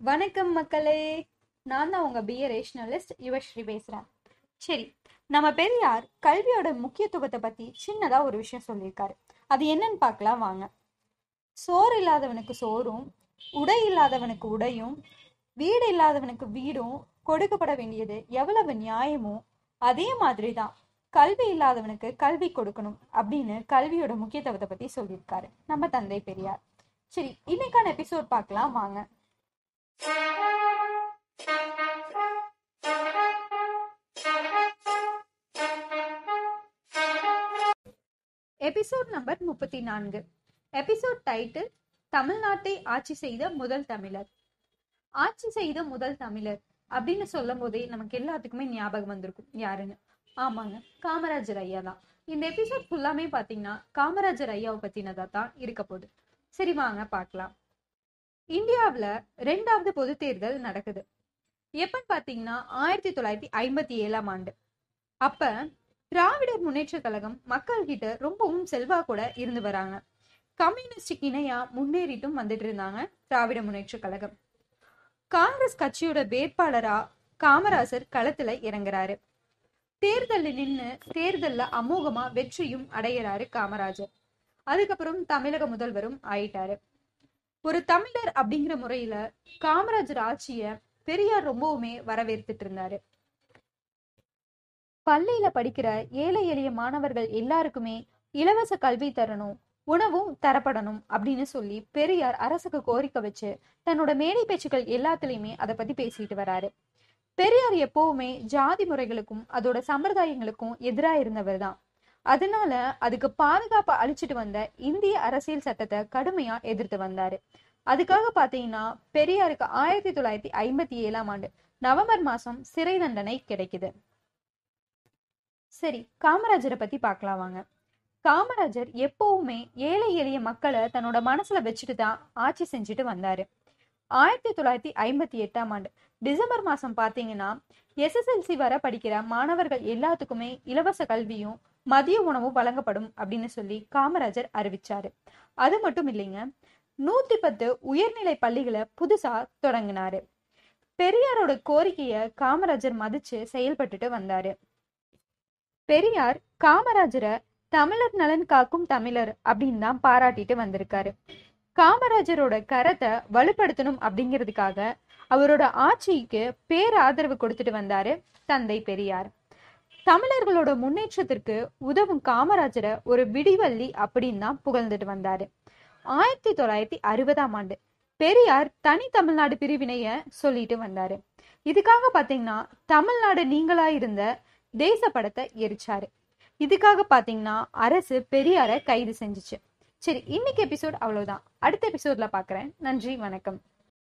வணக்கம் மக்களே. நான் தான் உங்க பிஏ ரேஷனலிஸ்ட் யுவஸ்ரீ பேசுறேன். சரி நம்ம பெரியார் கல்வியோட முக்கியத்துவத்தை பத்தி சின்னதா ஒரு விஷயம் சொல்லியிருக்காரு. அது என்னன்னு பார்க்கலாம் வாங்க. சோறு இல்லாதவனுக்கு சோறும் உடை இல்லாதவனுக்கு உடையும் வீடு இல்லாதவனுக்கு வீடும் கொடுக்கப்பட வேண்டியது எவ்வளவு நியாயமோ அதே மாதிரி தான் கல்வி இல்லாதவனுக்கு கல்வி கொடுக்கணும் அப்படின்னு கல்வியோட முக்கியத்துவத்தை பத்தி சொல்லியிருக்காரு. நம்ம தந்தை பெரியார். சரி இன்னைக்கான எபிசோட் பார்க்கலாம் வாங்க. எபிசோட் நம்பர் முப்பத்தி நான்கு. எபிசோட் டைட்டில் தமிழ்நாட்டை ஆட்சி செய்த முதல் தமிழர். ஆட்சி செய்த முதல் தமிழர் அப்படின்னு சொல்லும் போதே நமக்கு எல்லாத்துக்குமே ஞாபகம் வந்திருக்கும். யாருன்னு? ஆமாங்க காமராஜர் ஐயா தான். இந்த எபிசோட் ஃபுல்லாமே பாத்தீங்கன்னா காமராஜர் ஐயாவை பத்தினதா தான் இருக்க போகுது. சரி வாங்க பார்க்கலாம். இந்தியாவில் ரெண்டாவது பொது தேர்தல் நடக்குது. எப்பன்னு பார்த்தீங்கன்னா ஆயிரத்தி தொள்ளாயிரத்தி ஐம்பத்தி ஏழாம் ஆண்டு. அப்ப திராவிடர் முன்னேற்ற கழகம் மக்கள் கிட்ட ரொம்பவும் செல்வா கூட இருந்து வராங்க. கம்யூனிஸ்டுக்கு இணையா முன்னேறிட்டும் வந்துட்டு இருந்தாங்க திராவிட முன்னேற்ற கழகம். காங்கிரஸ் கட்சியோட வேட்பாளரா காமராசர் களத்துல இறங்குறாரு. தேர்தலில் நின்று தேர்தல்ல அமோகமா வெற்றியும் அடையிறாரு காமராஜர். அதுக்கப்புறம் தமிழக முதல்வரும் ஆயிட்டாரு. ஒரு தமிழர் அப்படிங்கிற முறையில காமராஜர் ஆட்சிய பெரியார் ரொம்பவுமே வரவேற்றுட்டு இருந்தாரு. பள்ளியில படிக்கிற ஏழை எளிய மாணவர்கள் எல்லாருக்குமே இலவச கல்வி தரணும் உணவும் தரப்படணும் அப்படின்னு சொல்லி பெரியார் அரசுக்கு கோரிக்கை வச்சு தன்னோட மேடை பேச்சுக்கள் எல்லாத்துலயுமே அதை பத்தி பேசிட்டு வராரு. பெரியார் எப்பவுமே ஜாதி முறைகளுக்கும் அதோட சம்பிரதாயங்களுக்கும் எதிராக இருந்தவர் தான். அதனால அதுக்கு பாதுகாப்பு அழிச்சிட்டு வந்த இந்திய அரசியல் சட்டத்தை கடுமையா எதிர்த்து வந்தாரு. அதுக்காக பாத்தீங்கன்னா பெரியாருக்கு ஆயிரத்தி தொள்ளாயிரத்தி ஐம்பத்தி ஏழாம் ஆண்டு நவம்பர் மாசம் சிறை தண்டனை கிடைக்குது. சரி காமராஜரை பத்தி பார்க்கலாம் வாங்க. காமராஜர் எப்பவுமே ஏழை எளிய மக்களை தன்னோட மனசுல வச்சுட்டு தான் ஆட்சி செஞ்சுட்டு வந்தாரு. ஆயிரத்தி தொள்ளாயிரத்தி ஐம்பத்தி எட்டாம் ஆண்டு டிசம்பர் மாசம் பாத்தீங்கன்னா எஸ்எஸ்எல்சி வர படிக்கிற மாணவர்கள் எல்லாத்துக்குமே இலவச கல்வியும் மதிய உணவு வழங்கப்படும் அப்படின்னு சொல்லி காமராஜர் அறிவிச்சாரு. அது மட்டும் இல்லைங்க நூத்தி பத்து உயர்நிலை பள்ளிகளை புதுசா தொடங்கினாரு. பெரியாரோட கோரிக்கைய காமராஜர் மதிச்சு செயல்பட்டுட்டு வந்தாரு. பெரியார் காமராஜரை தமிழர் நலன் காக்கும் தமிழர் அப்படின்னு தான் பாராட்டிட்டு வந்திருக்காரு. காமராஜரோட கரத்தை வலுப்படுத்தணும் அப்படிங்கிறதுக்காக அவரோட ஆட்சிக்கு பேராதரவு கொடுத்துட்டு வந்தாரு தந்தை பெரியார். தமிழர்களோட முன்னேற்றத்திற்கு உதவும் காமராஜரை ஒரு விடிவள்ளி அப்படின்னு தான் புகழ்ந்துட்டு வந்தாரு. ஆயிரத்தி தொள்ளாயிரத்தி அறுபதாம் ஆண்டு பெரியார் தனி தமிழ்நாடு பிரிவினைய சொல்லிட்டு வந்தாரு. இதுக்காக பாத்தீங்கன்னா தமிழ்நாடு நீங்களா இருந்த தேச படத்தை எரிச்சாரு. இதுக்காக பாத்தீங்கன்னா அரசு பெரியார கைது செஞ்சுச்சு. சரி இன்னைக்கு எபிசோட் அவ்வளவுதான். அடுத்த எபிசோட்ல பாக்குறேன். நன்றி வணக்கம்.